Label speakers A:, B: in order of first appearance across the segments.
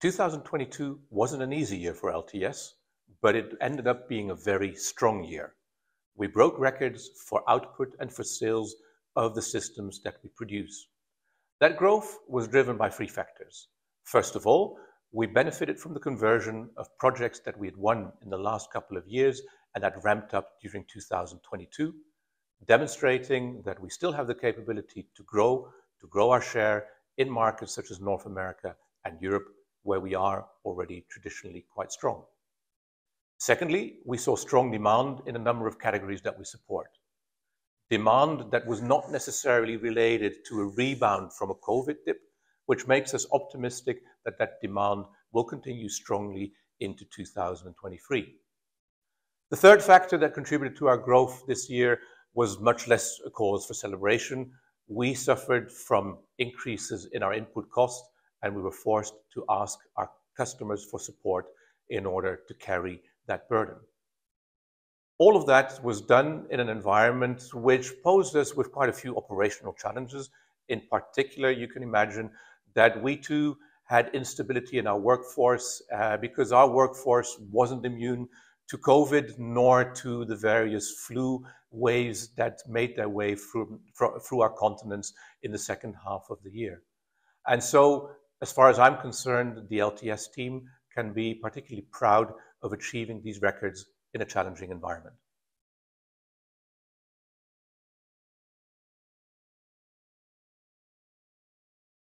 A: 2022 wasn't an easy year for LTS, but it ended up being a very strong year. We broke records for output and for sales of the systems that we produce. That growth was driven by three factors. First of all, we benefited from the conversion of projects that we had won in the last couple of years and that ramped up during 2022, demonstrating that we still have the capability to grow to grow our share in markets such as North America and Europe, where we are already traditionally quite strong. Secondly, we saw strong demand in a number of categories that we support. Demand that was not necessarily related to a rebound from a COVID dip, which makes us optimistic that that demand will continue strongly into 2023. The third factor that contributed to our growth this year was much less a cause for celebration. We suffered from increases in our input costs, and we were forced to ask our customers for support in order to carry that burden. All of that was done in an environment which posed us with quite a few operational challenges. In particular, you can imagine that we too had instability in our workforce, uh, because our workforce wasn't immune to COVID, nor to the various flu waves that made their way through through our continents in the second half of the year. As far as I'm concerned, the LTS team can be particularly proud of achieving these records in a challenging environment.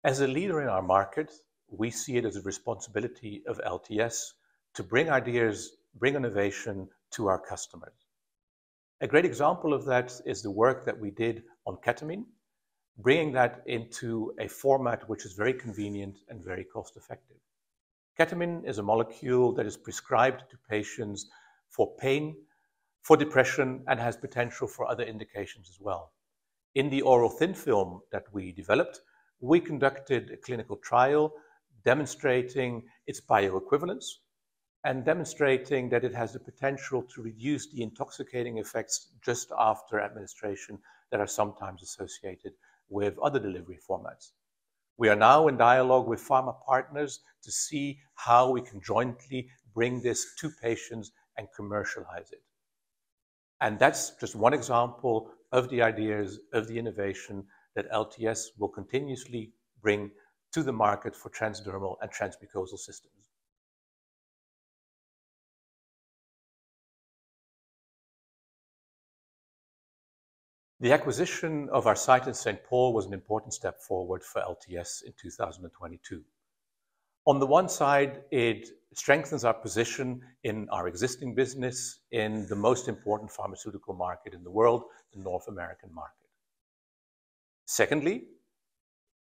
A: As a leader in our market, we see it as a responsibility of LTS to bring ideas, bring innovation to our customers. A great example of that is the work that we did on ketamine, bringing that into a format which is very convenient and very cost-effective. Ketamine is a molecule that is prescribed to patients for pain, for depression, and has potential for other indications as well. In the oral thin film that we developed, we conducted a clinical trial demonstrating its bioequivalence and demonstrating that it has the potential to reduce the intoxicating effects just after administration that are sometimes associated with other delivery formats. We are now in dialogue with pharma partners to see how we can jointly bring this to patients and commercialize it. And that's just one example of the ideas, of the innovation that LTS will continuously bring to the market for transdermal and transmucosal systems. The acquisition of our site in St. Paul was an important step forward for LTS in 2022. On the one side, it strengthens our position in our existing business in the most important pharmaceutical market in the world, the North American market. Secondly,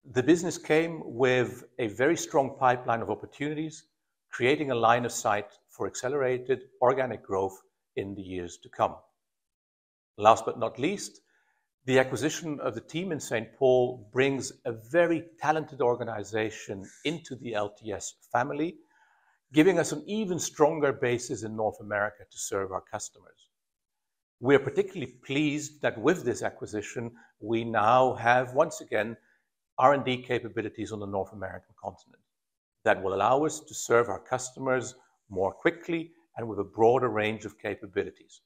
A: the business came with a very strong pipeline of opportunities, creating a line of sight for accelerated organic growth in the years to come. Last but not least, the acquisition of the team in St. Paul brings a very talented organization into the LTS family, giving us an even stronger basis in North America to serve our customers. We are particularly pleased that with this acquisition, we now have, once again, R&D capabilities on the North American continent that will allow us to serve our customers more quickly and with a broader range of capabilities.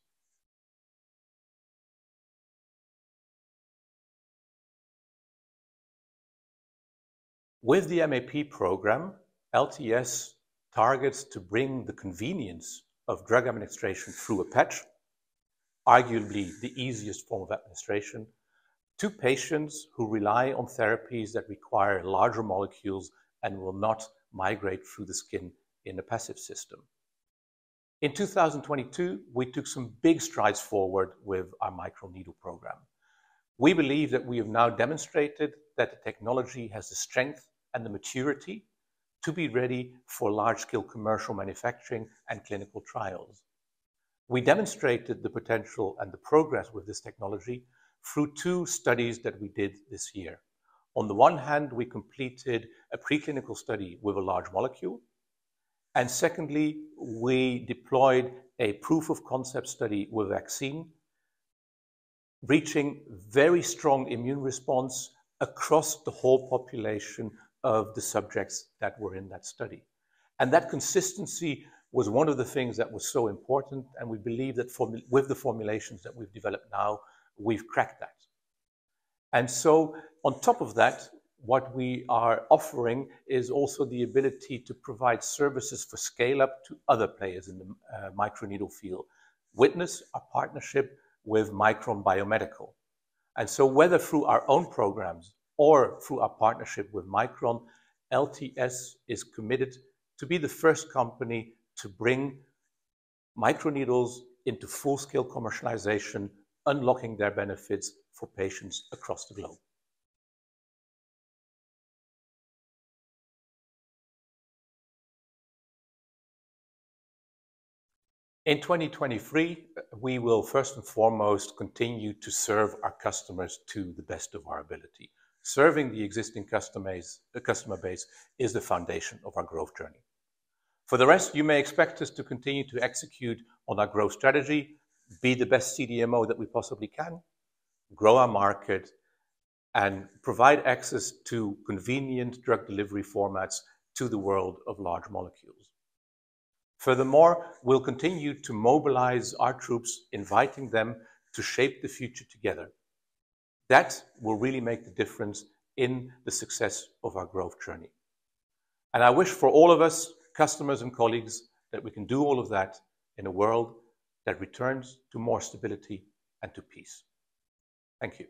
A: With the MAP program, LTS targets to bring the convenience of drug administration through a patch, arguably the easiest form of administration, to patients who rely on therapies that require larger molecules and will not migrate through the skin in a passive system. In 2022, we took some big strides forward with our microneedle program. We believe that we have now demonstrated that the technology has the strength and the maturity to be ready for large-scale commercial manufacturing and clinical trials. We demonstrated the potential and the progress with this technology through two studies that we did this year. On the one hand, we completed a preclinical study with a large molecule, and secondly, we deployed a proof of concept study with vaccine, reaching very strong immune response across the whole population of the subjects that were in that study. And that consistency was one of the things that was so important, and we believe that with the formulations that we've developed now, we've cracked that. And so on top of that, what we are offering is also the ability to provide services for scale-up to other players in the uh, microneedle field. Witness our partnership with Micron Biomedical. And so whether through our own programs or through our partnership with Micron, LTS is committed to be the first company to bring microneedles into full-scale commercialization, unlocking their benefits for patients across the globe. In 2023, we will first and foremost continue to serve our customers to the best of our ability. Serving the existing customer base is the foundation of our growth journey. For the rest, you may expect us to continue to execute on our growth strategy, be the best CDMO that we possibly can, grow our market, and provide access to convenient drug delivery formats to the world of large molecules. Furthermore, we'll continue to mobilize our troops, inviting them to shape the future together. That will really make the difference in the success of our growth journey. And I wish for all of us, customers and colleagues, that we can do all of that in a world that returns to more stability and to peace. Thank you.